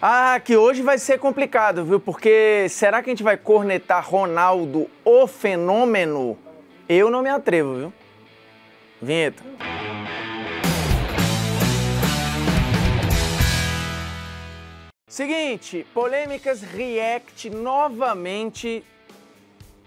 Ah, que hoje vai ser complicado, viu? Porque será que a gente vai cornetar Ronaldo, o fenômeno? Eu não me atrevo, viu? Vinheta. Seguinte, polêmicas react novamente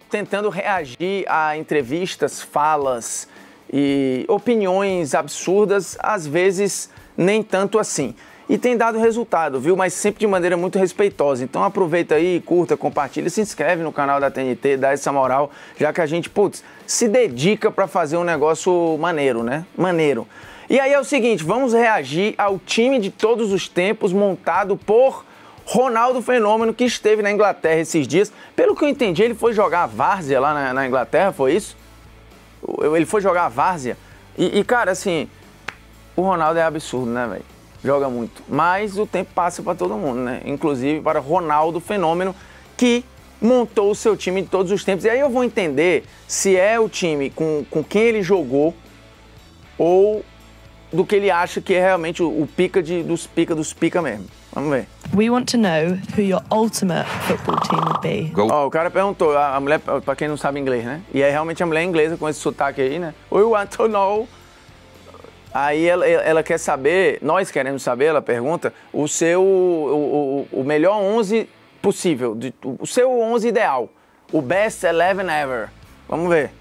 tentando reagir a entrevistas, falas e opiniões absurdas, às vezes nem tanto assim. E tem dado resultado, viu? Mas sempre de maneira muito respeitosa. Então aproveita aí, curta, compartilha, se inscreve no canal da TNT, dá essa moral, já que a gente, putz, se dedica para fazer um negócio maneiro, né? Maneiro. E aí é o seguinte, vamos reagir ao time de todos os tempos montado por Ronaldo Fenômeno, que esteve na Inglaterra esses dias. Pelo que eu entendi, ele foi jogar a várzea lá na, na Inglaterra, foi isso? Ele foi jogar a várzea. E, e, cara, assim, o Ronaldo é absurdo, né, velho? Joga muito. Mas o tempo passa para todo mundo, né? Inclusive para Ronaldo Fenômeno, que montou o seu time de todos os tempos. E aí eu vou entender se é o time com, com quem ele jogou ou do que ele acha que é realmente o, o pica de, dos pica dos pica mesmo. Vamos ver. We want to know who your ultimate football team would be. Ó, o cara perguntou, a, a mulher, pra quem não sabe inglês, né? E é realmente a mulher é inglesa com esse sotaque aí, né? We want to know. Aí ela, ela quer saber, nós queremos saber, ela pergunta, o seu, o, o, o melhor 11 possível, o seu 11 ideal. O best 11 ever. Vamos ver.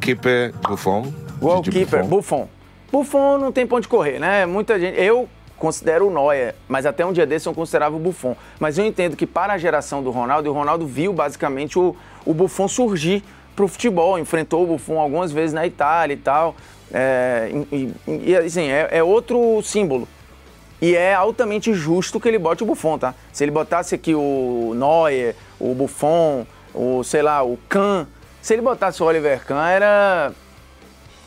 Keeper, Buffon. Goalkeeper, Buffon. Buffon. Buffon não tem ponto de correr, né? Muita gente. Eu considero o Neuer, mas até um dia desse eu considerava o Buffon. Mas eu entendo que para a geração do Ronaldo, o Ronaldo viu basicamente o, o Buffon surgir para o futebol, enfrentou o Buffon algumas vezes na Itália e tal. É, e, e, assim, é, é, outro símbolo. E é altamente justo que ele bote o Buffon, tá? Se ele botasse aqui o Neuer, o Buffon, o, sei lá, o Kahn, se ele botasse o Oliver Kahn, era...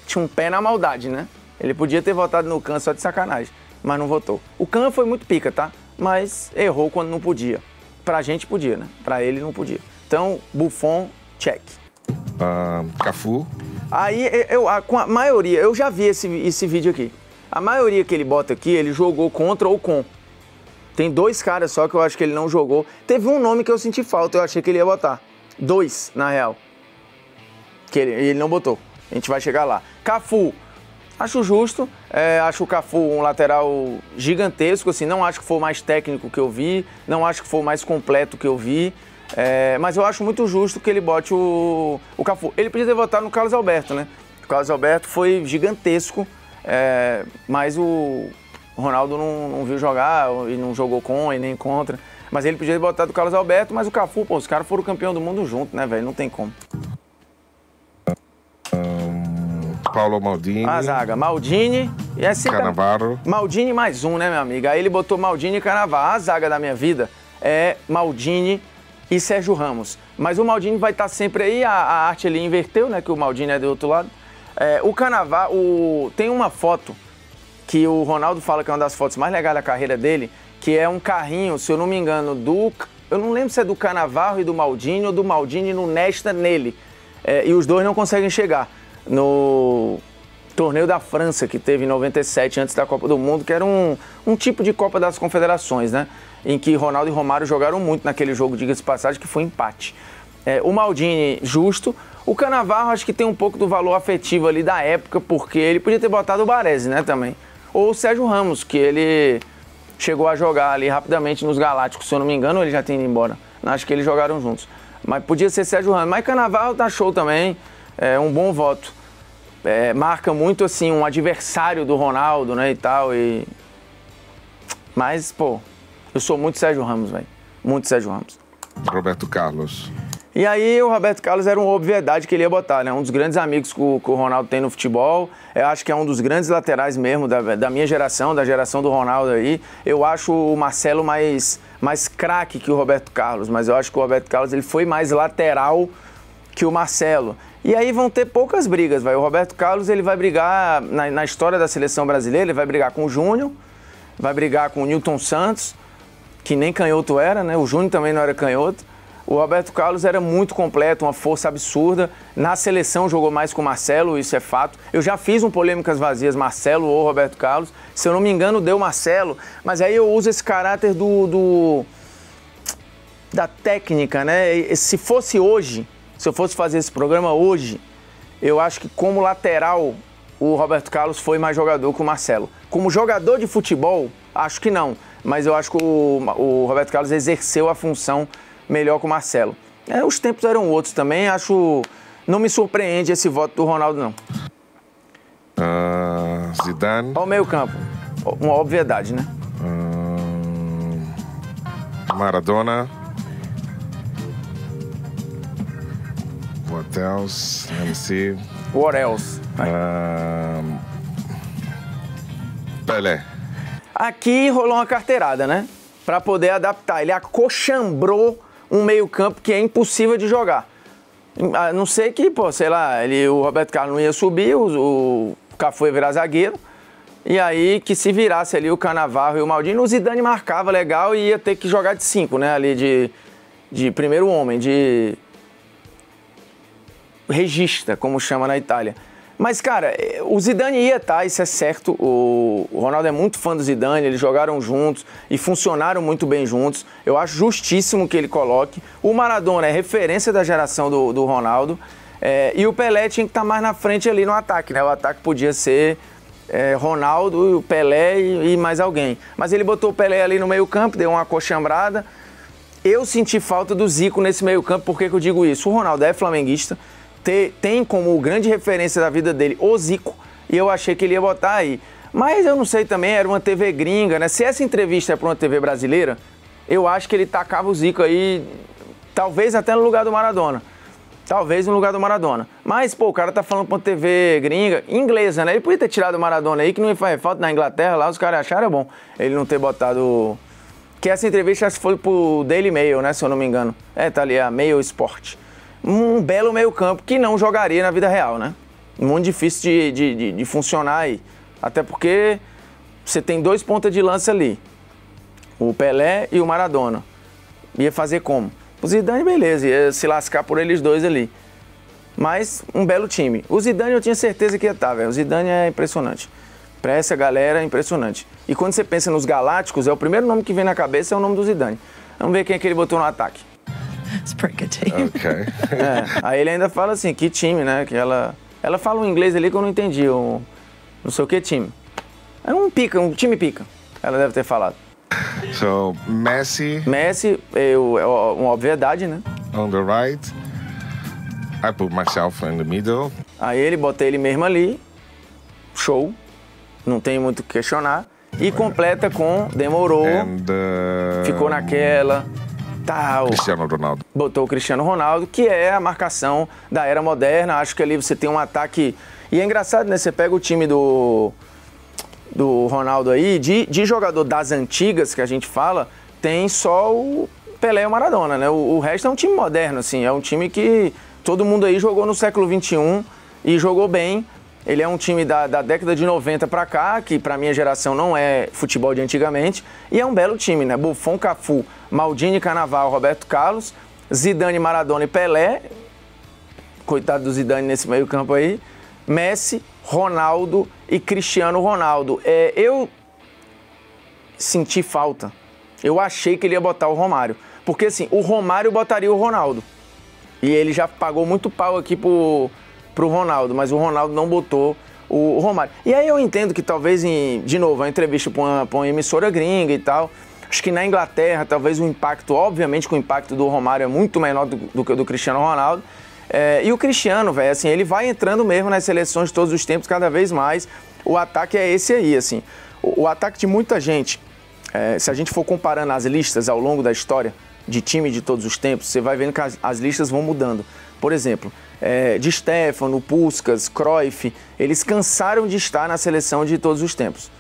tinha um pé na maldade, né? Ele podia ter votado no Kahn só de sacanagem mas não votou. O Kahn foi muito pica, tá? Mas errou quando não podia. Pra gente podia, né? Pra ele não podia. Então, Buffon, check. Uh, Cafu. Aí, eu, a, com a maioria, eu já vi esse, esse vídeo aqui. A maioria que ele bota aqui, ele jogou contra ou com. Tem dois caras só que eu acho que ele não jogou. Teve um nome que eu senti falta, eu achei que ele ia botar. Dois, na real. Que ele, ele não botou. A gente vai chegar lá. Cafu, Acho justo, é, acho o Cafu um lateral gigantesco, assim, não acho que foi o mais técnico que eu vi, não acho que foi o mais completo que eu vi, é, mas eu acho muito justo que ele bote o, o Cafu. Ele podia ter votado no Carlos Alberto, né? O Carlos Alberto foi gigantesco, é, mas o Ronaldo não, não, viu jogar e não jogou com e nem contra. Mas ele podia ter botado o Carlos Alberto, mas o Cafu, pô, os caras foram campeão do mundo junto, né, velho? Não tem como. Paulo Maldini. A zaga, Maldini e assim. Canavaro. Maldini mais um, né, meu amigo? Aí ele botou Maldini e Canavaro. A zaga da minha vida é Maldini e Sérgio Ramos. Mas o Maldini vai estar sempre aí, a, a arte ali inverteu, né? Que o Maldini é do outro lado. É, o Canavaro, o... tem uma foto que o Ronaldo fala que é uma das fotos mais legais da carreira dele, que é um carrinho, se eu não me engano, do. Eu não lembro se é do Canavarro e do Maldini ou do Maldini no Nesta nele. É, e os dois não conseguem chegar no torneio da França que teve em 97 antes da Copa do Mundo, que era um, um tipo de Copa das Confederações, né? Em que Ronaldo e Romário jogaram muito naquele jogo, diga-se passagem, que foi empate. É, o Maldini, justo. O Canavarro acho que tem um pouco do valor afetivo ali da época, porque ele podia ter botado o Baresi, né, também. Ou o Sérgio Ramos, que ele chegou a jogar ali rapidamente nos Galácticos, se eu não me engano, ele já tinha ido embora. Acho que eles jogaram juntos. Mas podia ser Sérgio Ramos. Mas Canavarro tá show também. É um bom voto é, marca muito assim um adversário do Ronaldo, né, e tal. E... Mas, pô, eu sou muito Sérgio Ramos, velho. Muito Sérgio Ramos. Roberto Carlos. E aí o Roberto Carlos era uma obviedade que ele ia botar, né? Um dos grandes amigos que o, que o Ronaldo tem no futebol. Eu acho que é um dos grandes laterais mesmo da, da minha geração, da geração do Ronaldo aí. Eu acho o Marcelo mais, mais craque que o Roberto Carlos, mas eu acho que o Roberto Carlos ele foi mais lateral que o Marcelo. E aí vão ter poucas brigas, vai. O Roberto Carlos ele vai brigar na, na história da seleção brasileira, ele vai brigar com o Júnior, vai brigar com o Newton Santos, que nem canhoto era, né? O Júnior também não era canhoto. O Roberto Carlos era muito completo, uma força absurda. Na seleção jogou mais com o Marcelo, isso é fato. Eu já fiz um Polêmicas Vazias, Marcelo ou Roberto Carlos. Se eu não me engano, deu Marcelo. Mas aí eu uso esse caráter do, do da técnica, né? Se fosse hoje, se eu fosse fazer esse programa hoje, eu acho que como lateral o Roberto Carlos foi mais jogador que o Marcelo. Como jogador de futebol, acho que não. Mas eu acho que o, o Roberto Carlos exerceu a função melhor que o Marcelo. É, os tempos eram outros também, acho. Não me surpreende esse voto do Ronaldo, não. Uh, Zidane. Ao meio campo. Uma obviedade, né? Uh, Maradona. Else? Let me see. What else? Uh, Pelé. Aqui rolou uma carteirada, né? Para poder adaptar. Ele acochambrou um meio-campo que é impossível de jogar. A não ser que, pô, sei lá, ele, o Roberto Carlos não ia subir, o, o Cafu ia virar zagueiro. E aí que se virasse ali o Canavarro e o Maldini, o Zidane marcava legal e ia ter que jogar de cinco, né? Ali de, de primeiro homem, de regista, como chama na Itália. Mas, cara, o Zidane ia estar, tá, isso é certo. O Ronaldo é muito fã do Zidane, eles jogaram juntos e funcionaram muito bem juntos. Eu acho justíssimo que ele coloque. O Maradona é referência da geração do, do Ronaldo. É, e o Pelé tinha que estar tá mais na frente ali no ataque, né? O ataque podia ser é, Ronaldo, o Pelé e, e, mais alguém. Mas ele botou o Pelé ali no meio-campo, deu uma cochambrada. Eu senti falta do Zico nesse meio-campo, por que, que eu digo isso? O Ronaldo é flamenguista ter, tem como grande referência da vida dele o Zico, e eu achei que ele ia botar aí. Mas eu não sei também, era uma TV gringa, né? Se essa entrevista é para uma TV brasileira, eu acho que ele tacava o Zico aí, talvez até no lugar do Maradona. Talvez no lugar do Maradona. Mas, pô, o cara tá falando pra uma TV gringa, inglesa, né? Ele podia ter tirado o Maradona aí, que não faz falta na Inglaterra, lá os caras acharam bom ele não ter botado. Que essa entrevista foi pro Daily Mail, né? Se eu não me engano. É, tá ali, a Mail Sport um belo meio-campo que não jogaria na vida real, né? Muito difícil de, de, de, de funcionar aí. Até porque você tem dois pontas de lança ali. O Pelé e o Maradona. Ia fazer como? O Zidane, beleza, ia se lascar por eles dois ali. Mas um belo time. O Zidane eu tinha certeza que ia estar, velho. O Zidane é impressionante. Pra essa galera é impressionante. E quando você pensa nos Galácticos, é o primeiro nome que vem na cabeça é o nome do Zidane. Vamos ver quem é que ele botou no ataque. It's a pretty good team. Ok. É, aí ele ainda fala assim, que time, né? Que ela, ela fala um inglês ali que eu não entendi, um, não sei o que time. É um pica, um time pica. Ela deve ter falado. So, Messi Messi, eu, é uma obviedade, né? on the right. I put myself in the middle. Aí ele bota ele mesmo ali, show, não tem muito o que questionar. E completa com demorou, And uh, ficou naquela, tal. Cristiano Ronaldo. botou o Cristiano Ronaldo, que é a marcação da era moderna. Acho que ali você tem um ataque. E é engraçado, né? Você pega o time do, do Ronaldo aí, de, de jogador das antigas que a gente fala, tem só o Pelé e o Maradona, né? O, o resto é um time moderno, assim. É um time que todo mundo aí jogou no século XXI e jogou bem. Ele é um time da, da década de 90 para cá, que para minha geração não é futebol de antigamente, e é um belo time, né? Buffon, Cafu, Maldini, Canaval, Roberto Carlos, Zidane, Maradona e Pelé. Coitado do Zidane nesse meio-campo aí. Messi, Ronaldo e Cristiano Ronaldo. É, eu senti falta. Eu achei que ele ia botar o Romário. Porque assim, o Romário botaria o Ronaldo. E ele já pagou muito pau aqui pro, pro Ronaldo, mas o Ronaldo não botou o, o Romário. E aí eu entendo que talvez, em, de novo, a entrevista para uma, uma emissora gringa e tal. Acho que na Inglaterra, talvez o impacto, obviamente que o impacto do Romário é muito menor do, do que o do Cristiano Ronaldo. É, e o Cristiano, velho, assim, ele vai entrando mesmo nas seleções de todos os tempos, cada vez mais. O ataque é esse aí, assim. O, o ataque de muita gente, é, se a gente for comparando as listas ao longo da história de time de todos os tempos, você vai vendo que as, as listas vão mudando. Por exemplo, é, de Stefano, Puskas, Cruyff, eles cansaram de estar na seleção de todos os tempos.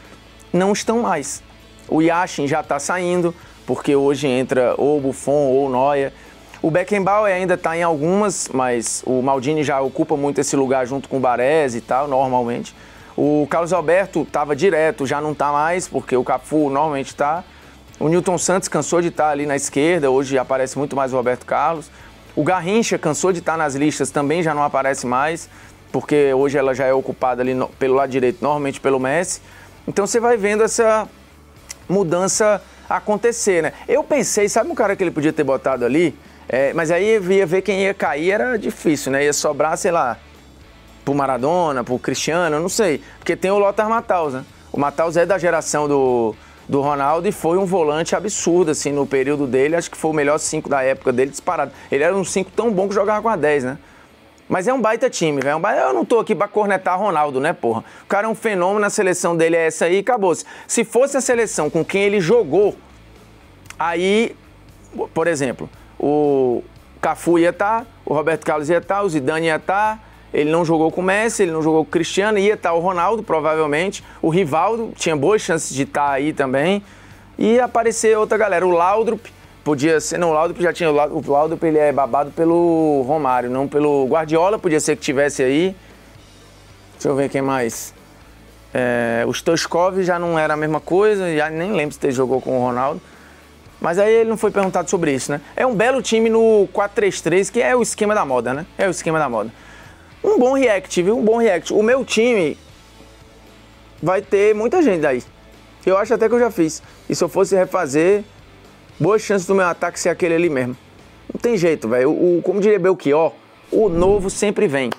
Não estão mais. O Yashin já está saindo, porque hoje entra ou Buffon ou Neuer. O Beckenbauer ainda está em algumas, mas o Maldini já ocupa muito esse lugar junto com o Baresi e tal, normalmente. O Carlos Alberto estava direto, já não está mais, porque o Cafu normalmente está. O Newton Santos cansou de estar ali na esquerda, hoje aparece muito mais o Roberto Carlos. O Garrincha cansou de estar nas listas, também já não aparece mais, porque hoje ela já é ocupada ali no, pelo lado direito, normalmente pelo Messi. Então você vai vendo essa mudança acontecer, né? Eu pensei, sabe um cara que ele podia ter botado ali? É, mas aí ia ver quem ia cair, era difícil, né? Ia sobrar, sei lá, pro Maradona, pro Cristiano, não sei. Porque tem o Lothar Matthaus, né? O Matthaus é da geração do, do Ronaldo e foi um volante absurdo, assim, no período dele. Acho que foi o melhor cinco da época dele disparado. Ele era um cinco tão bom que jogava com a 10, né? Mas é um baita time, velho. É eu não tô aqui pra cornetar Ronaldo, né, porra? O cara é um fenômeno, a seleção dele é essa aí e acabou-se. Se fosse a seleção com quem ele jogou, aí, por exemplo, o Cafu ia estar, tá, o Roberto Carlos ia estar, tá, o Zidane ia estar, tá, ele não jogou com o Messi, ele não jogou com o Cristiano, ia estar o Ronaldo, provavelmente. O Rivaldo tinha boas chances de estar aí também. E aparecer outra galera. O Laudrup podia ser. Não, o Laudrup já tinha. O Laudrup ele é babado pelo Romário, não pelo Guardiola, podia ser que tivesse aí. Deixa eu ver quem mais. É, o Stoichkov já não era a mesma coisa, já nem lembro se ele jogou com o Ronaldo. Mas aí ele não foi perguntado sobre isso, né? É um belo time no 4-3-3, que é o esquema da moda, né? É o esquema da moda. Um bom react, viu? Um bom react. O meu time vai ter muita gente daí. Eu acho até que eu já fiz. E se eu fosse refazer, boas chances do meu ataque ser aquele ali mesmo. Não tem jeito, velho. O, como diria Belchior, o novo sempre vem.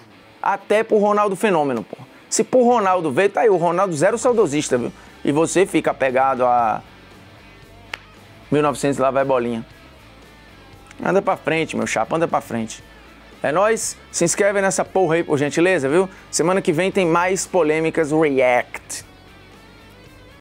Até pro Ronaldo Fenômeno, pô. Se pro Ronaldo veio, tá aí. O Ronaldo zero saudosista, viu? E você fica pegado a 1900 lá vai bolinha. Anda pra frente, meu chapa, anda pra frente. É nóis. Se inscreve nessa porra aí, por gentileza, viu? Semana que vem tem mais polêmicas React.